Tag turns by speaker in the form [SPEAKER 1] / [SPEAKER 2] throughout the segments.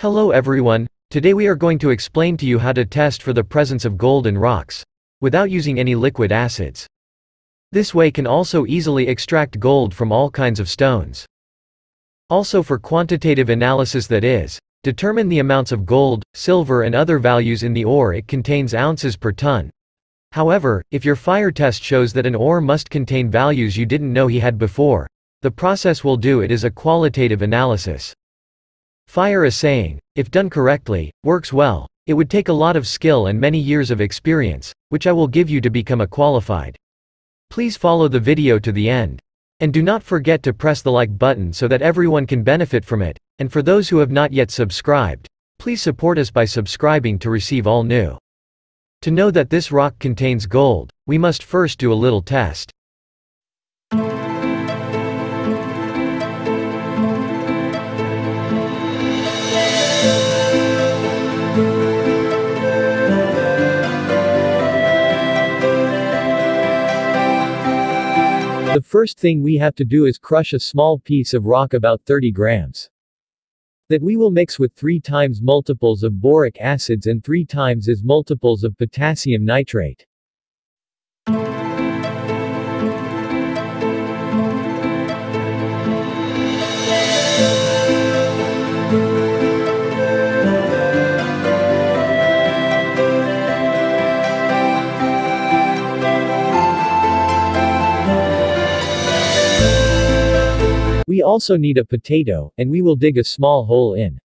[SPEAKER 1] Hello everyone, today we are going to explain to you how to test for the presence of gold in rocks. Without using any liquid acids. This way can also easily extract gold from all kinds of stones. Also for quantitative analysis that is, determine the amounts of gold, silver and other values in the ore it contains ounces per ton. However, if your fire test shows that an ore must contain values you didn't know he had before, the process will do it is a qualitative analysis. Fire assaying, if done correctly, works well. It would take a lot of skill and many years of experience, which I will give you to become a qualified. Please follow the video to the end. And do not forget to press the like button so that everyone can benefit from it, and for those who have not yet subscribed, please support us by subscribing to receive all new. To know that this rock contains gold, we must first do a little test.
[SPEAKER 2] The first thing we have to do is crush a small piece of rock about 30 grams. That we will mix with 3 times multiples of boric acids and 3 times as multiples of potassium nitrate. We also need a potato, and we will dig a small hole in.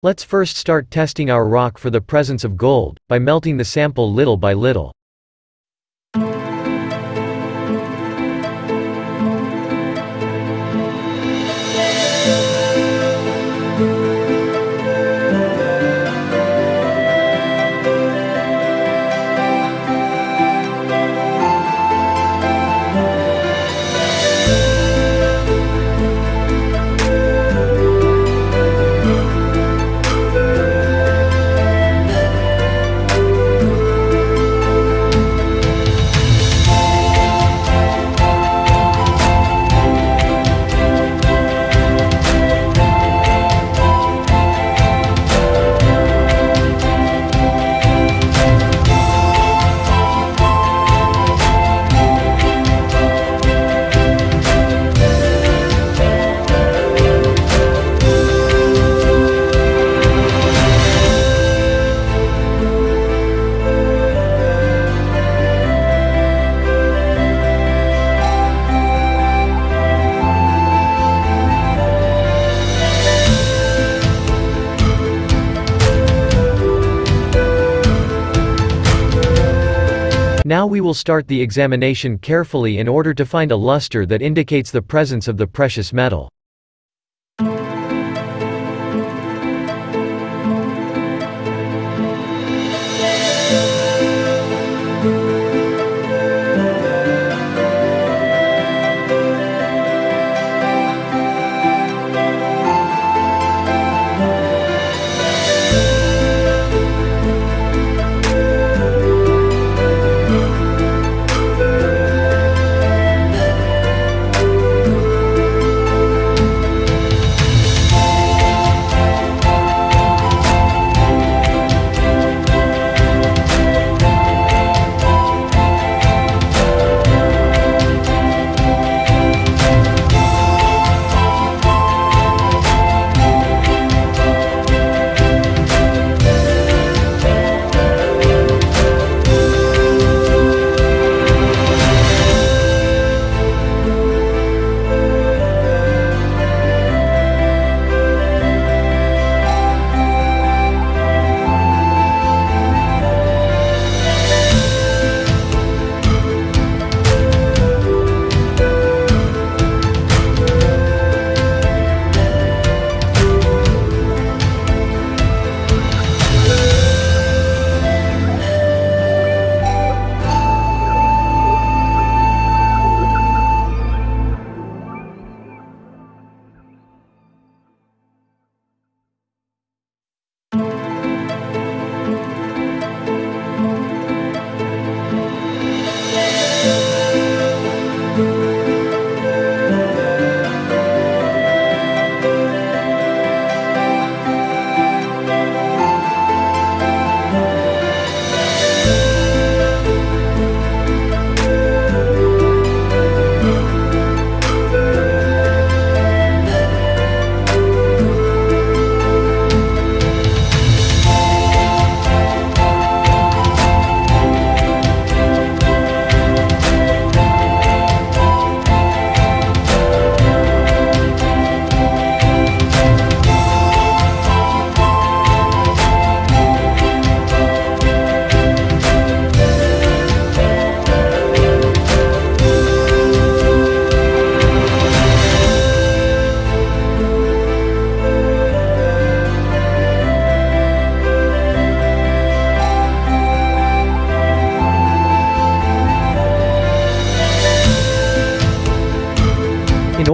[SPEAKER 1] Let's first start testing our rock for the presence of gold, by melting the sample little by little. Now we will start the examination carefully in order to find a luster that indicates the presence of the precious metal.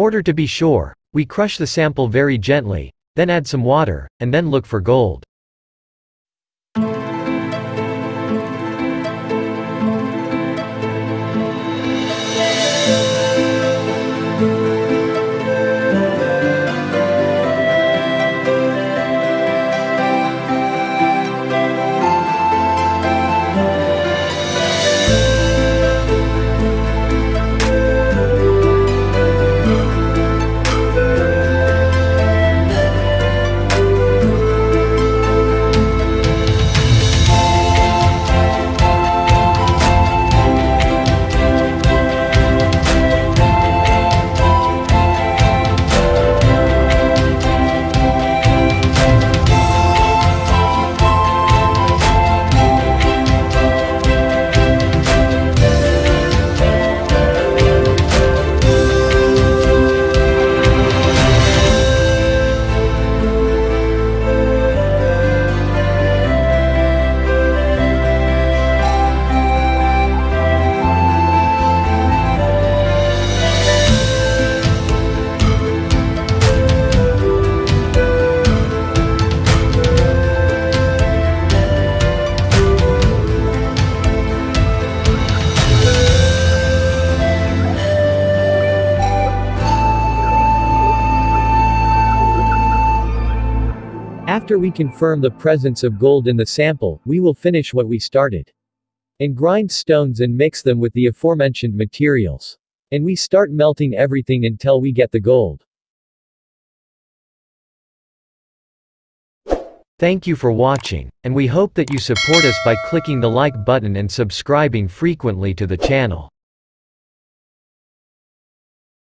[SPEAKER 1] Order to be sure, we crush the sample very gently, then add some water, and then look for gold.
[SPEAKER 2] After we confirm the presence of gold in the sample, we will finish what we started. And grind stones and mix them with the aforementioned materials. And we start melting everything until we get the gold.
[SPEAKER 1] Thank you for watching, and we hope that you support us by clicking the like button and subscribing frequently to the channel.